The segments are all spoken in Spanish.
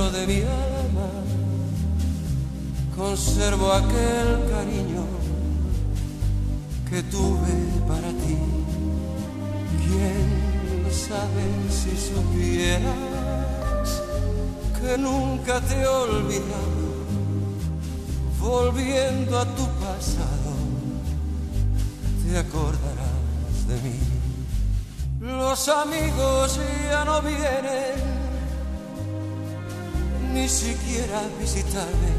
dentro de mi alma conservo aquel cariño que tuve para ti. ¿Quién sabe si supieras que nunca te he olvidado? Volviendo a tu pasado, te acordarás de mí. Los amigos ya no vienen, ni siquiera visitarme.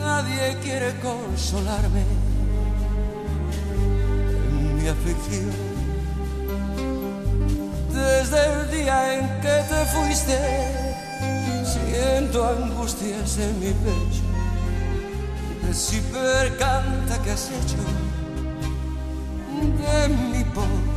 Nadie quiere consolarme en mi aflicción. Desde el día en que te fuiste, siento angustias en mi pecho. El ciper canta que has hecho de mi pobre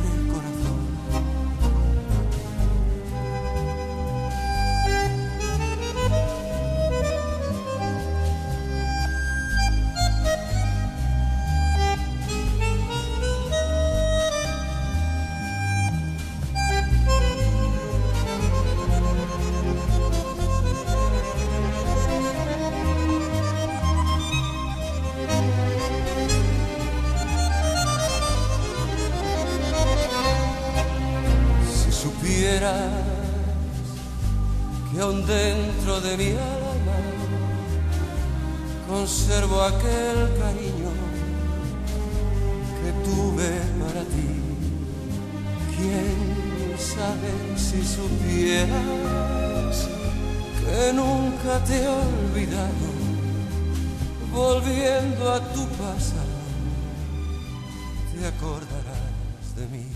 conservo aquel cariño que tuve para ti. ¿Quién sabe si supieras que nunca te he olvidado? Volviendo a tu pasado, te acordarás de mí.